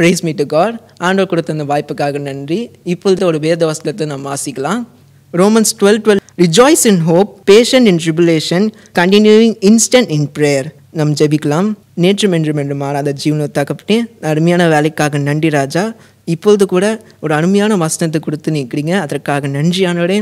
Price me to God ஆண்டவர் கொடுத்த அந்த வாய்ப்புக்காக நன்றி. இப்பொழுது ஒரு வேத வசனத்தை நம்ம வாசிக்கலாம். Romans twelve twelve rejoice in hope patient in tribulation continuing instant in prayer நம் ஜெபிக்கலாம். நேற்றும் என்றும் என்று மாறாத ஜீவனை தகப்பட்டே அருமையான வேலைக்காக நன்றி ராஜா. இப்பொழுது கூட ஒரு அருமையான வசனத்தை கொடுத்து நிற்கிறீங்க. அதற்காக நன்றியானோடே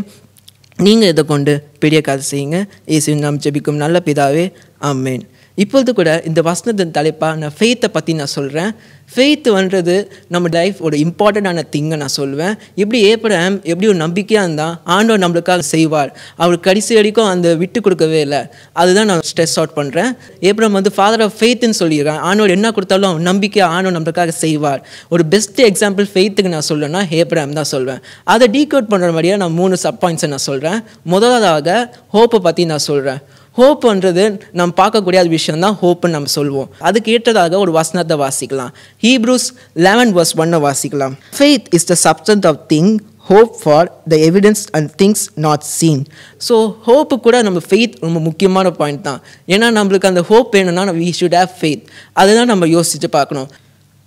நீங்கள் இதை கொண்டு பெரிய காது செய்யுங்க. இயேசு நாம் ஜெபிக்கும் நல்ல பிதாவே. ஆமேன். இப்பொழுது கூட இந்த வசனத்தின் தலைப்பாக நான் ஃபெய்த்தை பற்றி நான் சொல்கிறேன் ஃபெய்த் வந்துறது நம்ம லைஃப் ஒரு இம்பார்ட்டண்ட்டான திங்கை நான் சொல்லுவேன் எப்படி ஏப்ரஹாம் எப்படி ஒரு நம்பிக்கையாக இருந்தால் ஆண்டவர் நம்மளுக்காக செய்வார். அவர் கடைசி வரைக்கும் அந்த விட்டு கொடுக்கவே இல்லை. அதுதான் நான் ஸ்ட்ரெஸ் அவுட் பண்ணுறேன் ஏப்ரஹாம் வந்து ஃபாதர் ஆஃப் ஃபெய்த்துன்னு சொல்லிடுறேன் ஆண்டவர் என்ன கொடுத்தாலும் அவன் நம்பிக்கையாக ஆண்டவர் நம்மளுக்காக செய்வார். ஒரு பெஸ்ட் எக்ஸாம்பிள் ஃபெய்த்துக்கு நான் சொல்லணும்னா ஏப்ரஹாம் தான் சொல்வேன். அதை டீகோட் பண்ணுற மாதிரியே நான் மூணு சப் பாயிண்ட்ஸை நான் சொல்கிறேன் முதலாவதாக ஹோப்பை பற்றி நான் சொல்கிறேன் ஹோப்ன்றது நம்ம பார்க்கக்கூடிய விஷயம் தான் ஹோப்புன்னு நம்ம சொல்லுவோம் அதுக்கு ஏற்றதாக ஒரு வசனத்தை வாசிக்கலாம். ஹீப்ரூஸ் லெவன் வர்ஸ் ஒன்னை வாசிக்கலாம். Faith is the substance of thing hope for the evidence and things not seen so hope கூட நம்ம ஃபெய்த் ரொம்ப முக்கியமான பாயிண்ட் தான். ஏன்னா நம்மளுக்கு அந்த ஹோப் வேணும்னா வி ஷுட் ஹேவ் ஃபெய்த் அதுதான் நம்ம யோசித்து பார்க்கணும்.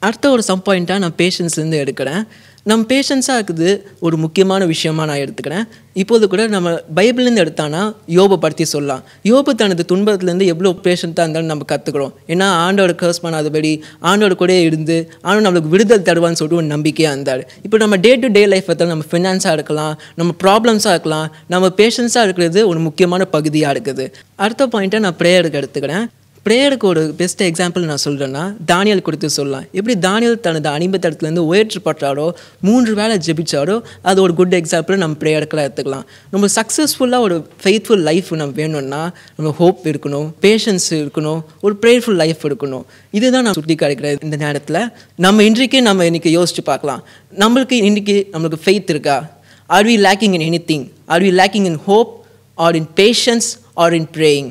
அடுத்த ஒரு சம் பாயிண்ட்டாக நான் பேஷன்ஸ்லேருந்து எடுக்கிறேன். நம்ம பேஷன்ஸாக இருக்குது ஒரு முக்கியமான விஷயமாக நான் எடுத்துக்கிறேன். இப்போது கூட நம்ம பைபிள்லேருந்து எடுத்தானா யோபை படுத்தி சொல்லலாம். யோபு தனது துன்பத்துலேருந்து எவ்வளோ பேஷண்ட்டாக இருந்தாலும் நம்ம கற்றுக்கிறோம் ஏன்னா ஆண்டோட கர்ஸ் பண்ணாதபடி ஆண்டோட கூட இருந்து ஆண்டோட நம்மளுக்கு விடுதல் தருவான்னு சொல்லிட்டு ஒரு நம்பிக்கையாக இருந்தார். இப்போ நம்ம டே டு டே லைஃப் பார்த்தாலும் நம்ம ஃபினான்ஸாக இருக்கலாம் நம்ம ப்ராப்ளம்ஸாக இருக்கலாம். நம்ம பேஷன்ஸாக இருக்கிறது ஒரு முக்கியமான பகுதியாக இருக்குது. அடுத்த பாயிண்ட்டை நான் ப்ரேயருக்கு எடுத்துக்கிறேன். ப்ரேயருக்கு ஒரு பெஸ்ட் எக்ஸாம்பிள் நான் சொல்கிறேன்னா தானியல் கொடுத்து சொல்லலாம். எப்படி தானியல் தனது அனிபத்தடத்துலேருந்து உயர்ற்றப்பட்டாரோ மூன்று வேலை ஜெபிச்சாரோ அது ஒரு குட் எக்ஸாம்பிள் நம்ம ப்ரேயருக்குலாம் எடுத்துக்கலாம். நம்ம சக்ஸஸ்ஃபுல்லாக ஒரு ஃபெய்த்ஃபுல் லைஃப் நம்ம வேணும்னா நம்ம ஹோப் இருக்கணும் பேஷன்ஸ் இருக்கணும் ஒரு ப்ரேயர்ஃபுல் லைஃப் இருக்கணும். இதுதான் நான் சுட்டி காட்டுக்கிறேன் இந்த நேரத்தில். நம்ம இன்றைக்கே நம்ம இன்றைக்கி யோசிச்சு பார்க்கலாம். நம்மளுக்கு இன்றைக்கி நம்மளுக்கு ஃபெய்த் இருக்கா? Are we lacking in anything are we lacking in hope or in patience or in praying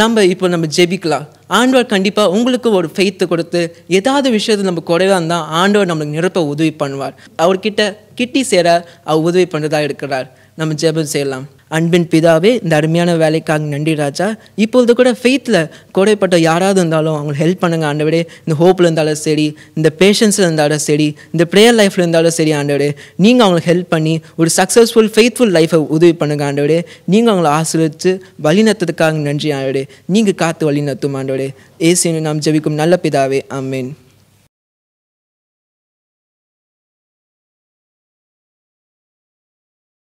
நம்ம இப்போ நம்ம ஜெபிக்கலாம். ஆண்டவர் கண்டிப்பாக உங்களுக்கு ஒரு ஃபெய்த்து கொடுத்து ஏதாவது விஷயத்தில் நம்ம குறைவாக இருந்தால் ஆண்டவர் நம்மளுக்கு நிரப்ப உதவி பண்ணுவார். அவர்கிட்ட கிட்டி சேர அவர் உதவி பண்ணுறதா இருக்கிறார். நம்ம ஜெபம் செய்யலாம். அன்பின் பிதாவே இந்த அருமையான வேலைக்காக நன்றி ராஜா. இப்பொழுது கூட ஃபெய்த்தில் குறைப்பட்ட யாராவது இருந்தாலும் அவங்களுக்கு ஹெல்ப் பண்ணுங்க ஆண்டவரே. இந்த ஹோப்பில் இருந்தாலும் சரி இந்த பேஷன்ஸில் இருந்தாலும் சரி இந்த ப்ரேயர் லைஃப்பில் இருந்தாலும் சரி ஆண்டவரே. நீங்கள் அவங்களுக்கு ஹெல்ப் பண்ணி ஒரு சக்ஸஸ்ஃபுல் ஃபெய்த்ஃபுல் லைஃப்பை உதவி பண்ணுங்க ஆண்டவரே. நீங்கள் அவங்கள ஆசிரியத்து வழிநடத்துறதுக்காக நன்றி ஆண்டவரே. நீங்கள் காத்து வழி ஆண்டவரே. ஏசின்னு நாம் ஜெபிக்கும் நல்ல பிதாவே அம்மேன்